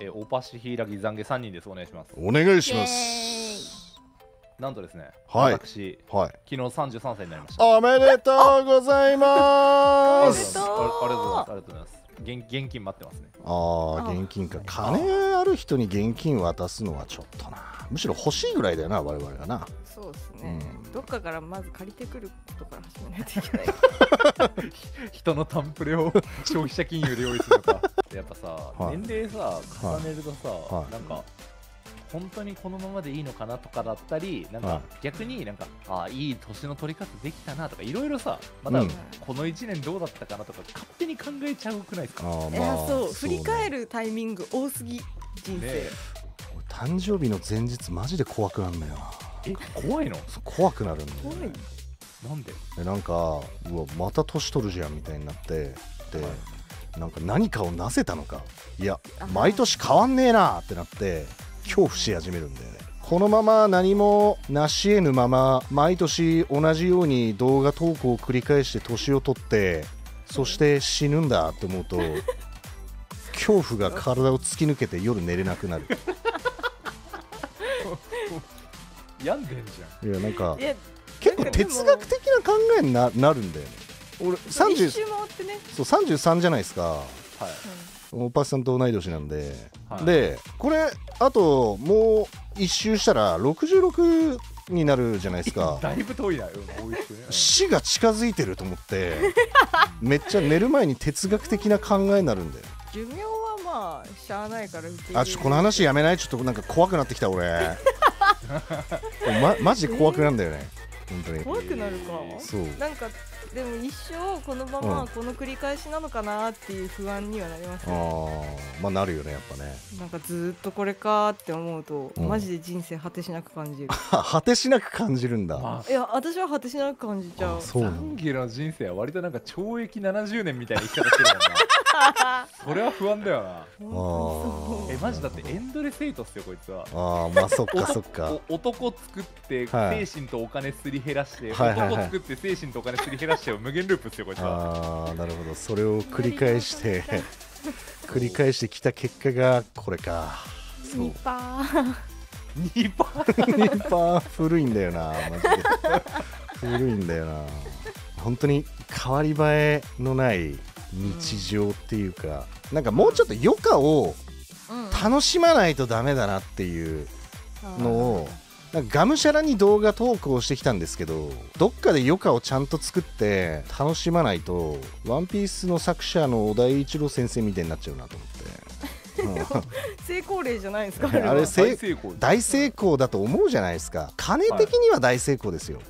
えー、オパシヒイラギ懺悔3人です。お願いします。お願いします。なんとですね、はい。私はい。昨日33歳になりました。おめでとうございます。ありがとうございます。ありがとうございます現現金待ってますね。ああ現金か。金ある人に現金渡すのはちょっとな。むしろ欲しいぐらいだよな我々がな。そうですね、うん。どっかからまず借りてくることから始めないといけない。人のタンプレを消費者金融で用意するのか。やっぱさ、はい。年齢さ重ねるとさ、はい。なんか本当にこのままでいいのかなとかだったりなんか、はい。逆になんかああいい年の取り方できたなとかいろいろさまだうん。この1年どうだったかなとか勝手に考えちゃうくないですか、あーいやそう振り返るるタイミング多すぎ人生、ね誕生日の前日マジで怖くなるんだよ。なえ怖いの？怖くなるんだよ怖い。ねなんで？でなんかうわまた年取るじゃんみたいになってで、なんか何かをなせたのか。いや毎年変わんねえなってなって恐怖し始めるんだよね。このまま何も成し得ぬまま毎年同じように動画投稿を繰り返して年を取ってそして死ぬんだって思うと恐怖が体を突き抜けて夜寝れなくなる。病んでんじいやなんか結構哲学的な考えにななるんだよね。俺一30周回ってね、そう33じゃないですか。ゃんはいおぱしさんと同い年なんで、はい。でこれあともう一周したら66になるじゃないですか。だいぶ遠いな。うん多いですね。死が近づいてると思って めっちゃ寝る前に哲学的な考えになるんだよ。寿命はまあしゃあないからあちょっとこの話やめない？ちょっとなんか怖くなってきた俺。まマジで怖くなんだよね本当に怖くなるか、そう。なんかでも一生このまうん。まこの繰り返しなのかなっていう不安にはなりますあね、ーまあなるよねやっぱね。なんかずーっとこれかって思うと、うん。マジで人生果てしなく感じる。果てしなく感じるんだ、まいや私は果てしなく感じちゃう。あそうあなんだ懺悔の人生は割となんか懲役70年みたいな生き方してるもんな それは不安だよな。えマジだってエンドレスエイトっすよこいつは。ああまあそっかそっか。お男作ってはい。精神とお金すり減らして、はい男作って精神とお金すり減らして無限ループっすよこいつは。ああなるほど。それそう繰り返して 繰り返してきた結果がこれか。そう。ニパー。2パー？ニッパー？古いんだよなマジで。古いんだよな。本当に変わり映えのない日常っていうか、なんかもうちょっと余暇を楽しまないとダメだなっていうのをなんかがむしゃらに動画投稿してきたんですけどどっかで余暇をちゃんと作って楽しまないと「ワンピースの作者の小田栄一郎先生みたいになっちゃうなと思って、成功例じゃないですかあれ大成功うん大成功だと思うじゃないですか。金的には大成功ですよ、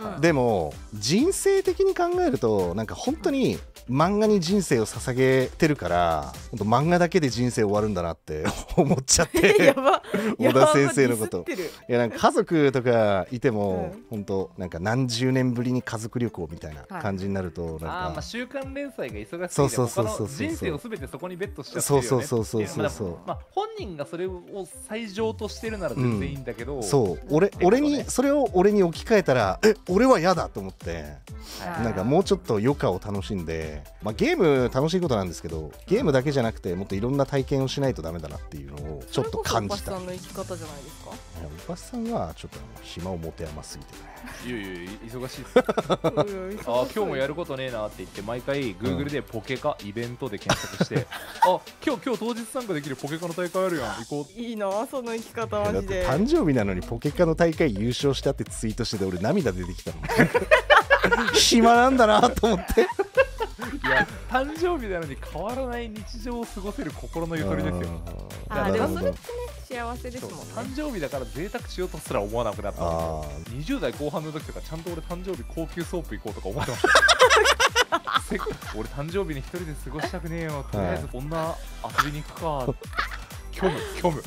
うん。でも人生的に考えるとなんか本当に漫画に人生を捧げてるから本当漫画だけで人生終わるんだなって 思っちゃっ やてば。小田先生のこと。いやなんか家族とかいても、うん。本当なんか何十年ぶりに家族旅行みたいな感じになると、なんか。まあ週刊連載が忙しすぎてそうそうそう他そう。の人生をすべてそこにベットしちゃってるよねそうそうそうそうそうまあまあ本人がそれを最上としてるなら全然いいんだけど、そう。俺ってことね。俺にそれを俺に置き換えたらえ俺は嫌だと思ってはい。なんかもうちょっと余暇を楽しんで、まあ、ゲーム楽しいことなんですけどゲームだけじゃなくてもっといろんな体験をしないとダメだなっていうのをちょっと感じた。いそれこそおばさんの生き方じゃないですか？やおばさんはちょっとあの暇を持て余すぎてね。いやいやいや忙しい。っすあ今日もやることねえなって言って毎回 Google でポケカイベントで検索して、あ今日今日当日参加できるポケカの大会あるやん。行こう。いいなその生き方マジで。誕生日なのにポケカの大会優勝したってツイートしてて俺涙出てきたの暇 なんだなと思って。いや誕生日なのに変わらない日常を過ごせる心のゆとりですよ。あー。でもそれってね幸せですもんね誕生日だから贅沢しようとすら思わなくなったあ20代後半の時とかちゃんと俺誕生日高級ソープ行こうとか思ってました。せっ俺誕生日に一人で過ごしたくねえよ。とりあえず女遊びに行くか。虚無虚無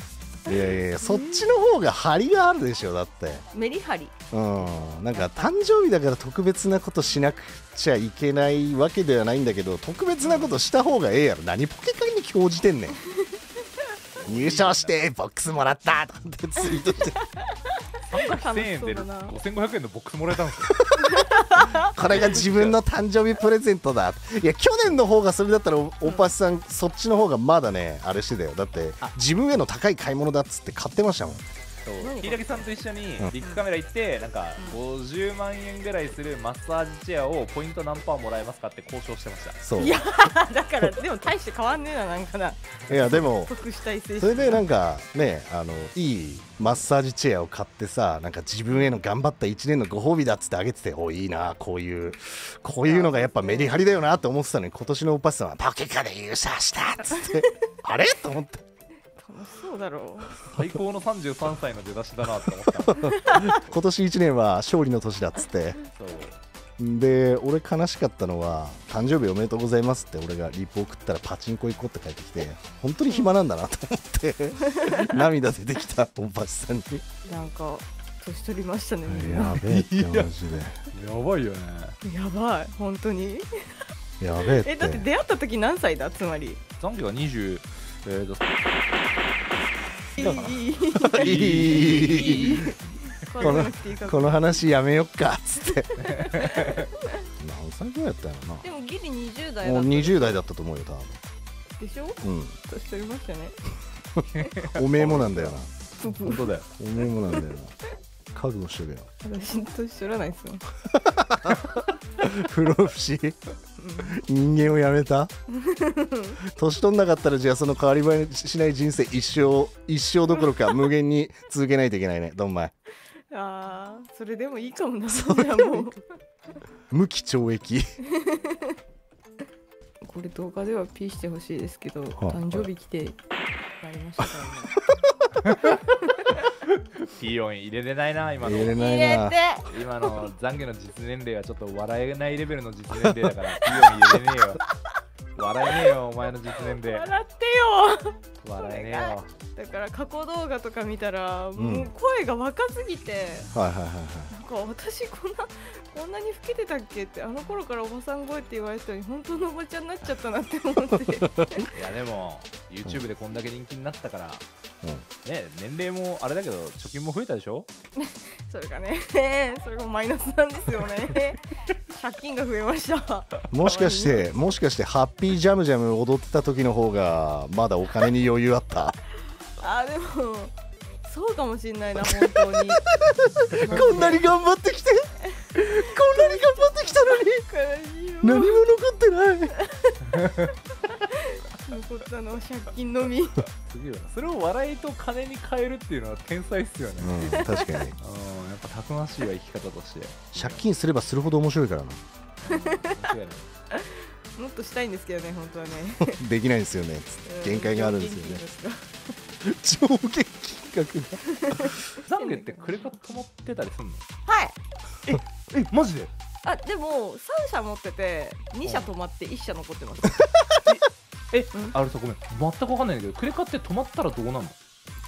いやいやそっちの方が張りがあるでしょだって。メリハリ。うん。なんか誕生日だから特別なことしなくちゃいけないわけではないんだけど特別なことした方がええやろ。何ポケカに興じてんねん。入賞してボックスもらった。とかってツイートして。参加費1000円で楽しそうだな。5500円のボックスもらえたんですよ これが自分の誕生日プレゼントだ。いや去年の方がそれだったらおおっぱしさんそっちの方がまだねあれしてたよ。だってあ。自分への高い買い物だっつって買ってましたもんそう。何がひいらぎさんと一緒にうん。ビッグカメラ行ってなんか50万円ぐらいするマッサージチェアをポイント何パーもらえますかって交渉してました。そう。いやだからでも大して変わんねえななんかな。いやでもそれでなんかねあのいいマッサージチェアを買ってさなんか自分への頑張った1年のご褒美だっつってあげてておいいなこういうこういうのがやっぱメリハリだよなって思ってたのに今年のおっぱしさんはパケカで優勝したっつってあれ？と思ってそうだろ最高の33歳の出だしだなって思った。今年1年は勝利の年だっつって。そう。で俺悲しかったのは誕生日おめでとうございますって俺がリプ送ったらパチンコ行こうって帰ってきて本当に暇なんだなと思って涙出てきたおばしさんに。うなんか年取りましたねみんな。やべえってマジやばいよね。やばい本当に。でやべえって。えだって出会った時何歳だつまり？残機が20えーといい。このこの話やめよっか。っつって。何歳ぐらいやったんやろな。でもギリ20代だった。もう20代だったと思うよ多分。でしょ？うん。年取りましたね。おめえもなんだよな。本当だよ。おめえもなんだよな。覚悟しとけよ。私年取らないっすよ。不老不死？人間をやめた？年取んなかったらじゃあその変わり映えしない人生一生一生どころか 無限に続けないといけないね。どんまい。あーそれでもいいかもな。それはもう。無期懲役。これ動画では P してほしいですけどあ誕生日来てなりましたからねピーヨン入れれないな今の。入れないな。今の懺悔の実年齢はちょっと笑えないレベルの実年齢だからピーヨン入れれねえよ。笑えねえよお前の実年齢。笑ってよ笑えねえよだから過去動画とか見たら、んもう声が若すぎて。はいはいはいはい。なんか私こんなこんなに老けてたっけってあの頃からおばさん声って言われてたのに本当のおばちゃんになっちゃったなって思って。いやでも YouTube でこんだけ人気になったから、ね年齢もあれだけど貯金も増えたでしょ？それがね。それがマイナスなんですよね。借金が増えました。もしかしてもしかしてハッピージャムジャム踊ってた時の方がまだお金に余裕あった？あでもそうかもしんないな本当に。こんなに頑張ってきて？こんなに頑張ってきたのに？何も残ってない残ったのは借金のみ。すげえよなそれを笑いと金に変えるっていうのは天才っすよね。うんうん確かに。やっぱたくましいわ生き方として。借金すればするほど面白いからな。もっとしたいんですけどね本当はね。できないんですよね。限界があるんですよね。ね上限金額が。懺悔ってクレカ止まってたりすんの？はい。えマジで？あでも3社持ってて2社止まって1社残ってますえうん。あれさごめん。全く分かんないんだけどクレカって止まったらどうなんの？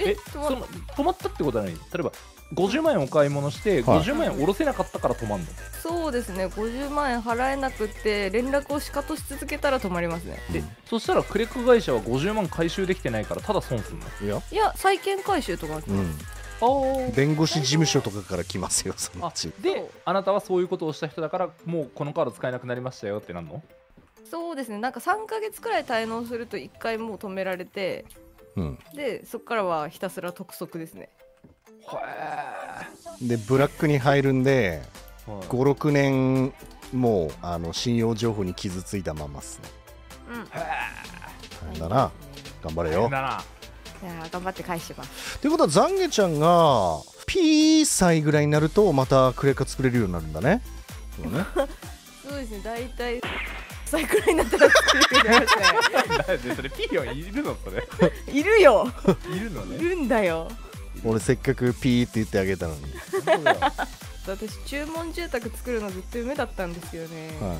え止まっその止まったってことは何例えば50万円お買い物してはい。50万円下ろせなかったから止まんの、そうですね。50万円払えなくって連絡をしかとし続けたら止まりますね。でそしたらクレカ会社は50万回収できてないからただ損すんの？いや。いや債権回収とかうん。あー。弁護士事務所とかから来ますよそのあうち。であなたはそういうことをした人だからもうこのカード使えなくなりましたよってなんの？そうですね。なんか3ヶ月くらい滞納すると1回もう止められてうん。でそこからはひたすら督促ですね。でブラックに入るんではい。56年もうあの信用情報に傷ついたままっすね。うん。大変だな。頑張れよ。だな。いやー頑張って返します。ということは懺悔ちゃんが P 歳ぐらいになるとまたクレカ作れるようになるんだねそうね。そうですね。大体歳くらいになったら作れるようになりまでそれピーヨンいるのそれ。いるよ。いるのね。いるんだよ。俺せっかくピーって言ってあげたのに、私注文住宅作るのずっと夢だったんですよね、はい、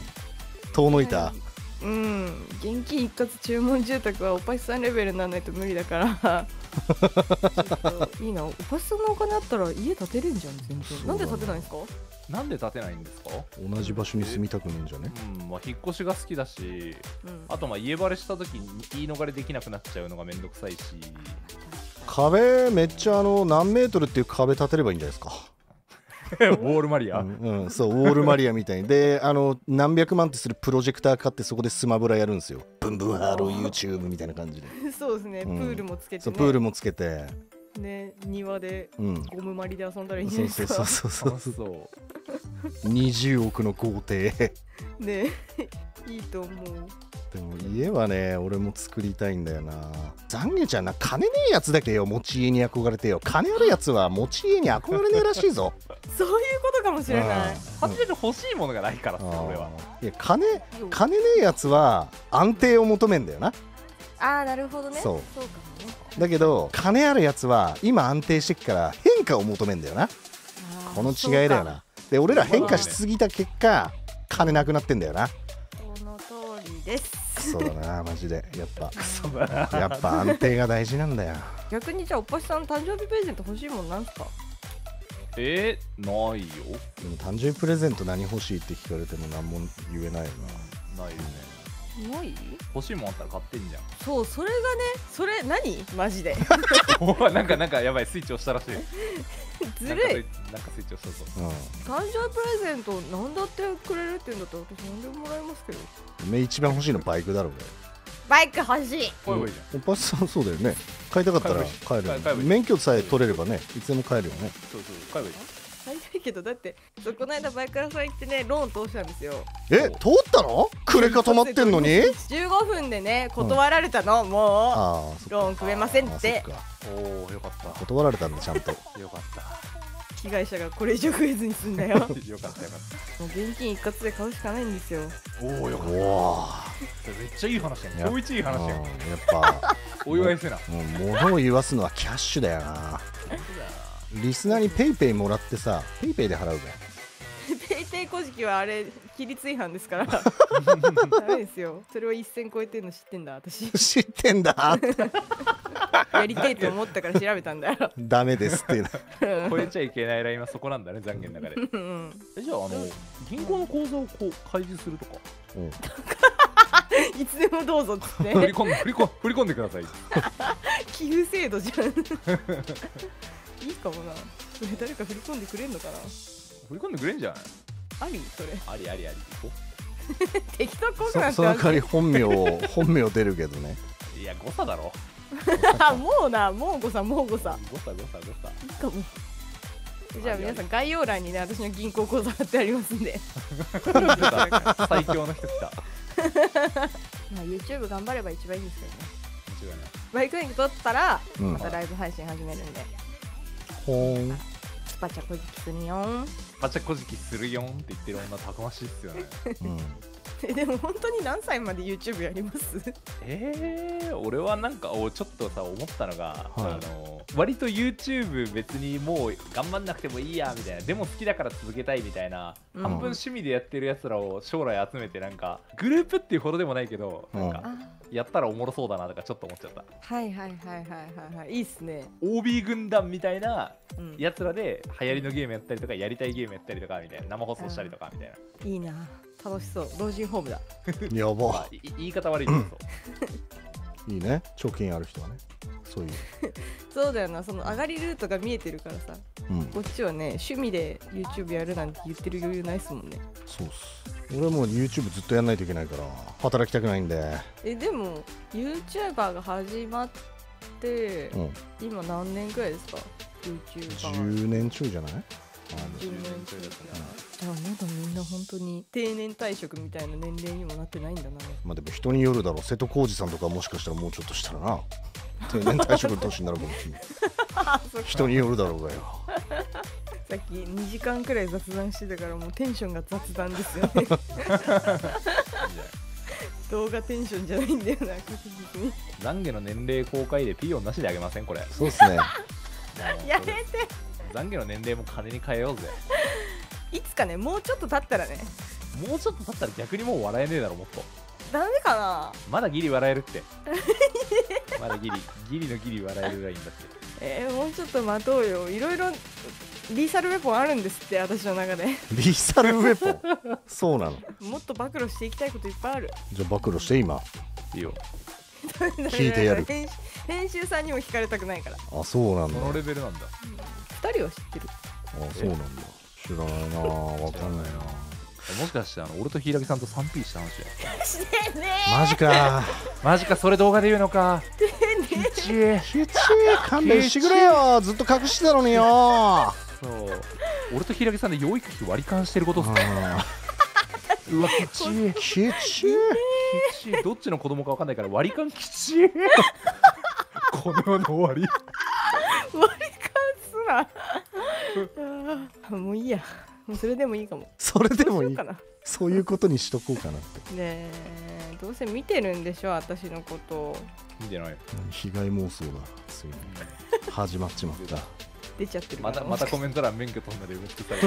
遠のいた、うん。現金一括注文住宅はおぱしさんレベルにならないと無理だから。ちょっといいな。おぱしさんのお金あったら家建てれんじゃん全然。なんで建てないんですか？なんで建てないんですか？同じ場所に住みたくねえんじゃね？うんまあ、引っ越しが好きだしうん。あとまあ家バレした時に言い逃れできなくなっちゃうのがめんどくさいし。壁めっちゃあの何メートルっていう壁建てればいいんじゃないですか？ウォールマリア、うんうん。そうウォールマリアみたいに。であの何百万ってするプロジェクター買ってそこでスマブラやるんですよ。ブンブンハロー。YouTube みたいな感じで。そうですね、うん。プールもつけて、ね、そうプールもつけてね庭でうん。ゴムまりで遊んだらいいんじゃそうないですかそうそうそう。楽しそう。20億の豪邸。ね いいと思う。でも家はね俺も作りたいんだよな。懺悔ちゃんな。金ねえやつだけよ持ち家に憧れてよ。金あるやつは持ち家に憧れねえらしいぞ。そういうことかもしれない。初めて欲しいものがないからさ俺は。いや金金ねえやつは安定を求めんだよな。ああなるほどね。そう。そうかだけど金あるやつは今安定してっから変化を求めんだよな。この違いだよな。で俺ら変化しすぎた結果金なくなってんだよな。その通りです。そうだなマジで。やっぱ。そうだな。やっぱ安定が大事なんだよ。逆にじゃあおっぱしさん誕生日プレゼント欲しいもんなんすか？えー、ないよ。でも誕生日プレゼント何欲しいって聞かれても何も言えないよないよねない？欲しいもんあったら買ってんじゃん。そうそれがねそれ何？マジで。お前なんかなんかやばいスイッチ押したらしい ずるい。なんかスイッチ押したぞ。な、誕生日プレゼント何だってくれるって言うんだったら私何でももらいますけど。うん、め一番欲しいのバイクだろうがバイク欲しい。ほいほいじおっぱさんそうだよね。買いたかったら買えるよ買えばいい免許さえ取れればねいつでも買えるよね。そうそう。買えばいいけどだってこの間バイク屋さん行ってねローン通したんですよ。え通ったの？クレカ止まってんのに？15分でね断られたの、もああそっか。うローン組めませんって。あそっか。おおよかった。断られたんだちゃんと。よかった。被害者がこれ以上増えずに済んだよ。も うよかったよかっ現金一括で買うしかないんですよ。たおおよかっおおためっちゃいい話やん。や今日一いい話やん。やっぱ。お祝いせな。もう物を言わすのはキャッシュだよなリスナーに PayPay もらってさ PayPay で払うぜ PayPay 乞食はあれ規律違反ですから。ダメですよ。それは一線超えてるの知ってんだ私。知ってんだ。やりたいと思ったから調べたんだよ。ダメですっていうの。超えちゃいけないラインはそこなんだね懺悔の中でうんえじゃああの銀行の口座をこう開示するとか？うん。いつでもどうぞっつって。振り込んで振り込ん振り込んでください。寄付制度じゃんいいかもな。それ誰か振り込んでくれんのかな？振り込んでくれんじゃない？ありそれ。ありありあり行こ 適当こそその代わり 本名を本名出るけどね。ういや誤差だろ。あ もうなもうごさもうごさ誤差誤差誤差。いいかも。じゃあ皆さん概要欄にね私の銀行口座貼ってありますんで。最強の人来た。まあ YouTube 頑張れば一番いいですけどね。間違いないバイク免許取ったらうん。またライブ配信始めるんでほーん。スパチャこじきするよん。パチャこじきするよんって言ってる女たくましいっすよね。うん えでも本当に何歳まで YouTube やります？えー、俺はなんかおちょっとさ思ったのが、はい。あの割と YouTube 別にもう頑張んなくてもいいやみたいな。でも好きだから続けたいみたいな、うん。半分趣味でやってるやつらを将来集めてなんかグループっていうほどでもないけど、なんかあやったらおもろそうだなとかちょっと思っちゃった。はいはいはいはいはいはい。いいっすね。OB 軍団みたいなうん。やつらで流行りのゲームやったりとかやりたいゲームやったりとかみたいな。生放送したりとかみたいな、いいな楽しそう。老人ホームだ。やまば。あ、い言い方悪いけど。いいね。貯金ある人はね。そういう。そうだよな。その上がりルートが見えてるからさ。うん。こっちはね趣味で YouTube やるなんて言ってる余裕ないっすもんね。そうっす。俺はもう YouTube ずっとやんないといけないから働きたくないんで。えでも YouTuber が始まってうん。今何年くらいですか？YouTuber 10年ちょいじゃない？あ10年くらいだじゃあまだみんな本当に定年退職みたいな年齢にもなってないんだな。まあでも人によるだろう。瀬戸康史さんとかもしかしたらもうちょっとしたらな。定年退職の年に。なるか。もしれない人によるだろうがよ。さっき2時間くらい雑談してたからもうテンションが雑談ですよね。動画テンションじゃないんだよな確実に。懺悔の年齢公開でピーヨンなしであげませんこれ。そうっすね。やめて懺悔の年齢も金に変えようぜ。いつかねもうちょっと経ったらね。もうちょっと経ったら逆にもう笑えねえだろもっと。ダメかな。まだギリ笑えるって。まだギリ。ギリのギリ笑えるラインだって。えー、もうちょっと待とうよ。いろいろリーサルウェポンあるんですって私の中で。リーサルウェポン？そうなの？もっと暴露していきたいこといっぱいある。じゃあ暴露して今？いいよ。聞いてやる。編集編集さんにも聞かれたくないから。あそうなんだ。そのレベルなんだ。2人は知ってる。あそうなんだ。知らないな。わかんないな。もしかしてあの俺と柊さんと 3P した話や。してねマジか。マジかそれ動画で言うのか。えねきちケチ勘弁してくれよ。ずっと隠してたのによ。そう。俺と柊さんで養育費割り勘してることっすあうわきちーケチきちどっちの子供か分かんないから割り勘きち この世の終わり勘すなあーもういいや。もうそれでもいいかも。それでもいい。そういうことにしとこうかなって。え。どうせ見てるんでしょ私のこと。見てない。よ被害妄想がついに始まっちまった。出ちゃってるから。またまたコメント欄免許取んだで埋め尽くされて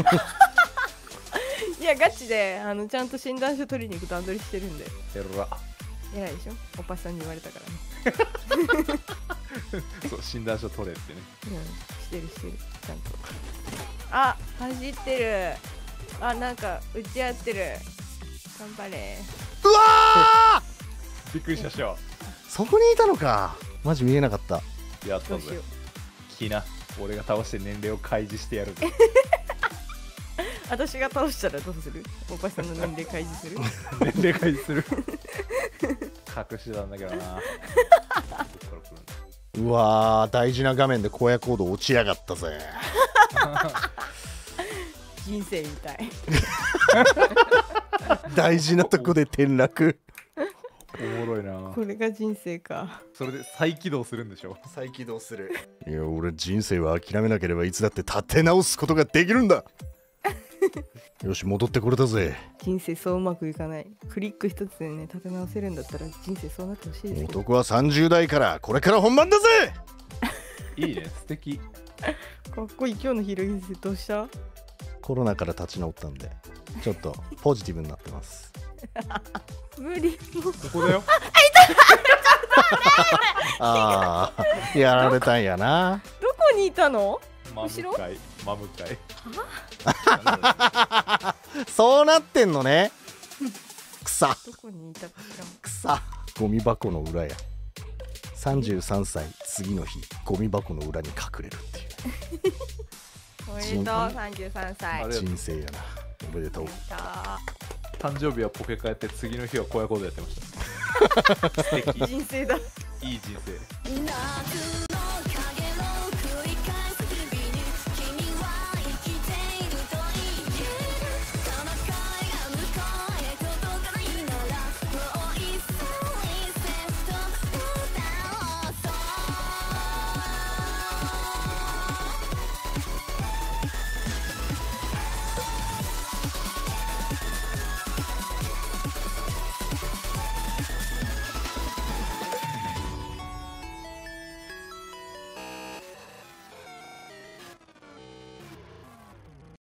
いやガチであのちゃんと診断書取りに行く段取りしてるんで。るら偉いでしょ？おっぱさんに言われたからね そう診断書取れってね。うんしてるしてるちゃんと。あ走ってる。あなんか打ち合ってる。頑張れ。うわ びっくりしたっしょーそこにいたのか。マジ見えなかった。やったぜ。どうしよう。きな。俺が倒して年齢を開示してやるぜ。私が倒したらどうする？おっぱさんの年齢開示する？年齢開示する？隠してたんだけどなうわー大事な画面で荒野コード落ちやがったぜ。人生みたい。大事なとこで転落。おもろいな。これが人生か。それで再起動するんでしょ？再起動する。いや俺人生は諦めなければいつだって立て直すことができるんだよし戻ってこれたぜ。人生そううまくいかないクリック一つでね立て直せるんだったら人生そうなってほしいですけど。男は30代からこれから本番だぜ。いいね素敵。かっこいい今日のひろゆきどうした？コロナから立ち直ったんでちょっとポジティブになってます。無理。もうここだよ。ああやられたんやな。どこにいたの？マム後ろ？会マム会そうなってんのね。草どこにいたか草ゴミ箱の裏や。33歳次の日ゴミ箱の裏に隠れるっていう。おめでとう33歳人生やな。おめでとう。おめでとう誕生日はポケカやって次の日は小屋コードやってました。素敵。人生だ。いい人生